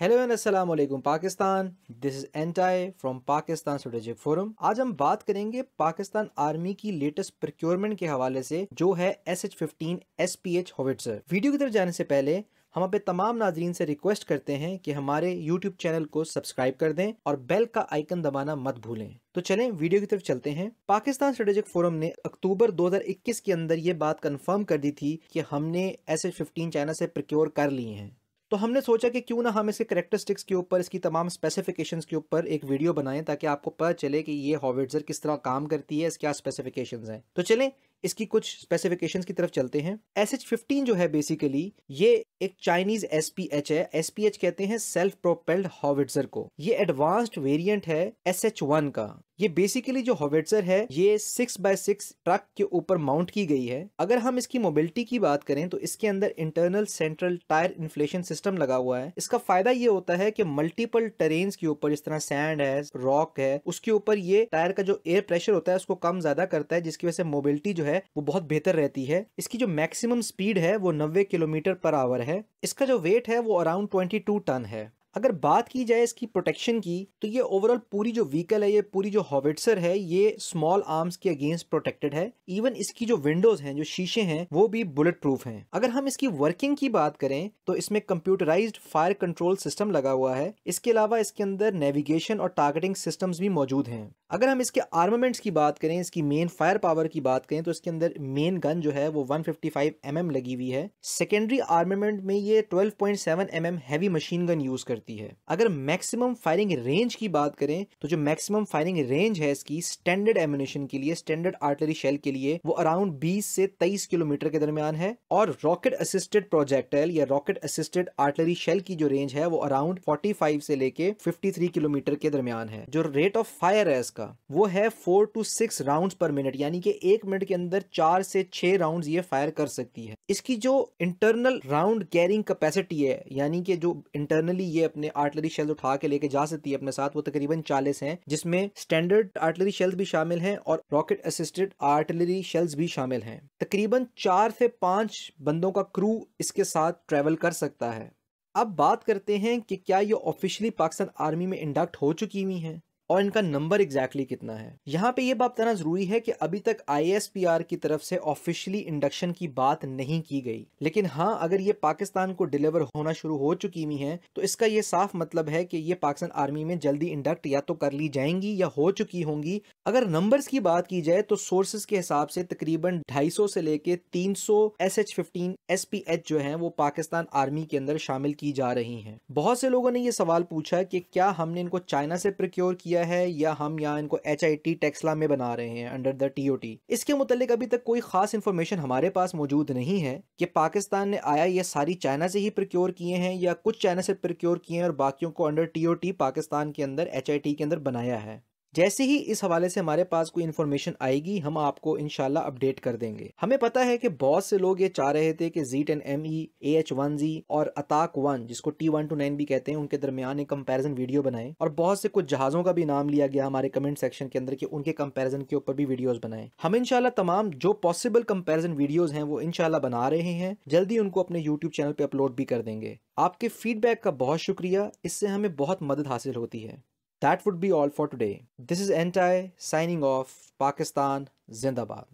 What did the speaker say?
Hello and अस्सलाम वालेकुम Pakistan this is एंटाई फ्रॉम पाकिस्तान स्ट्रेटेजिक फोरम आज हम बात करेंगे पाकिस्तान आर्मी की लेटेस्ट प्रोक्योरमेंट के हवाले से, जो है S H fifteen S P H howitzer video की तरफ़ जाने से पहले, हम अपने तमाम नाजरीन से रिक्वेस्ट करते हैं कि हमारे यूट्यूब चैनल को सब्सक्राइब कर दें और बेल का आइकन दबाना मत भूलें। तो चलें वीडियो की तरफ़ चलते हैं। पाकिस्तान स्ट्रेटेजिक फोरम ने अक्टूबर 2021 के अंदर ये बात कंफर्म कर दी थी कि हमने एस एच फिफ्टीन चाइना से प्रोक्योर कर लिए हैं। तो हमने सोचा कि क्यों ना हम इसके करेक्टरिस्टिक्स के ऊपर, इसकी तमाम स्पेसिफिकेशंस के ऊपर एक वीडियो बनाएँ, ताकि आपको पता चले कि ये हॉविट्जर किस तरह काम करती है, इसके क्या स्पेसिफिकेशंस हैं। तो चलें इसकी कुछ स्पेसिफिकेशंस की तरफ़ चलते हैं। एस एच फिफ्टीन जो है बेसिकली ये एक चाइनीज़ एस पी एच है। एस पी एच कहते हैं सेल्फ प्रोपेल्ड हॉविट्जर को। ये एडवांस्ड वेरिएंट है एस एच वन का। ये बेसिकली जो हॉविट्जर है, ये सिक्स बाय सिक्स ट्रक के ऊपर माउंट की गई है। अगर हम इसकी मोबिलिटी की बात करें तो इसके अंदर internal central tyre inflation system लगा हुआ है। इसका फ़ायदा ये होता है कि मल्टीपल टेरेन्स के ऊपर, जिस तरह सैंड है रॉक है, उसके ऊपर ये टायर का जो एयर प्रेशर होता है, उसको कम ज़्यादा करता है, जिसकी वजह से मोबिलिटी जो है वो बहुत बेहतर रहती है। इसकी जो मैक्सिमम स्पीड है, वो नब्बे किलोमीटर पर आवर है। इसका जो वेट है, वो अराउंड ट्वेंटी टन है। अगर बात की जाए इसकी प्रोटेक्शन की तो ये ओवरऑल पूरी जो व्हीकल है, ये पूरी जो हॉविट्सर है, ये स्मॉल आर्म्स के अगेंस्ट प्रोटेक्टेड है. इवन इसकी जो विंडोज़ हैं, जो शीशे हैं, वो भी बुलेट प्रूफ हैं. अगर हम इसकी वर्किंग की बात करें तो इसमें कंप्यूटराइज्ड फायर कंट्रोल सिस्टम लगा हुआ है. इसके अलावा इसके अंदर नेविगेशन और टारगेटिंग सिस्टम्स भी मौजूद हैं. अगर हम इसके आर्मामेंट्स की बात करें, इसकी मेन फायर पावर की बात करें तो इसके अंदर मेन गन जो है, वो 155 फिफ्टी mm लगी हुई है. सेकेंडरी आर्मामेंट में ये 12.7 mm heavy machine gun use करती है। अगर मैक्सिमम फायरिंग रेंज की बात करें तो जो मैक्सिमम फायरिंग रेंज है इसकी स्टैंडर्ड एम्यूनेशन के लिए स्टैंडर्ड आर्टलरी शेल के लिए, वो अराउंड 20 से 23 किलोमीटर के दरमियान है। और रॉकेट असिस्टेड प्रोजेक्टाइल या रॉकेट असिस्टेड आर्टलरी शेल की जो रेंज है, वो अराउंड 45 से लेके 53 किलोमीटर के दरमियान है। जो रेट ऑफ़ फायर है इसका, वो है four to six round per minute यानी कि एक मिनट के अंदर चार से छह राउंड ये फायर कर सकती है। इसकी जो इंटरनल राउंड कैरिंग कैपेसिटी है, यानी कि जो इंटरनली ये अपने आर्टलरी शेल उठा के लेके जा सकती है अपने साथ। वो तकरीबन चालीस हैं, जिसमें स्टैंडर्ड आर्टलरी शेल्स भी शामिल हैं और रॉकेट असिस्टेड आर्टलरी शेल्स भी शामिल हैं। तकरीबन चार से पाँच बंदों का क्रू इसके साथ ट्रेवल कर सकता है। अब बात करते हैं कि क्या ये ऑफिशियली पाकिस्तान आर्मी में इंडक्ट हो चुकी हुई हैं। और इनका नंबर एग्जैक्टली exactly कितना है? यहाँ पे ये बात बताना ज़रूरी है कि अभी तक आईएसपीआर की तरफ़ से ऑफिशियली इंडक्शन की बात नहीं की गई। लेकिन हाँ अगर ये पाकिस्तान को डिलीवर होना शुरू हो चुकी हुई है तो इसका ये साफ़ मतलब है कि ये पाकिस्तान आर्मी में जल्दी इंडक्ट या तो कर ली जाएँगी या हो चुकी होंगी। अगर नंबर्स की बात की जाए तो सोर्सेज के हिसाब से तकरीबन 250 से लेके 300 S H fifteen S P H जो है, वो पाकिस्तान आर्मी के अंदर शामिल की जा रही हैं। बहुत से लोगों ने ये सवाल पूछा कि क्या हमने इनको चाइना से प्रिक्योर किया किया है या हम यहाँ इनको एच आई टी टेक्सला में बना रहे हैं under the T O T इसके मुतालिक अभी तक कोई खास इन्फॉर्मेशन हमारे पास मौजूद नहीं है कि पाकिस्तान ने आया ये सारी चाइना से ही प्रिक्योर किए हैं या कुछ चाइना से प्रक्योर किए हैं और बाकियों को under T O T Pakistan के अंदर एच आई टी के अंदर बनाया है। जैसे ही इस हवाले से हमारे पास कोई इन्फॉर्मेशन आएगी, हम आपको इनशाला अपडेट कर देंगे। हमें पता है कि बहुत से लोग ये चाह रहे थे कि G ten M E A H one G और अताक वन जिसको टी वन टू नाइन भी कहते हैं, उनके दरमियान एक कंपेरिजन वीडियो बनाए। और बहुत से कुछ जहाजों का भी नाम लिया गया हमारे कमेंट सेक्शन के अंदर कि उनके कंपेरिजन के ऊपर भी वीडियोज़ बनाए। हम इनशाला तमाम जो पॉसिबल कंपेरिजन वीडियोज़ हैं, वो इनशाला बना रहे हैं। जल्दी उनको अपने यूट्यूब चैनल पर अपलोड भी कर देंगे। आपके फीडबैक का बहुत शुक्रिया। इससे हमें बहुत मदद हासिल होती है। That would be all for today. This is Entai signing off. Pakistan Zindabad.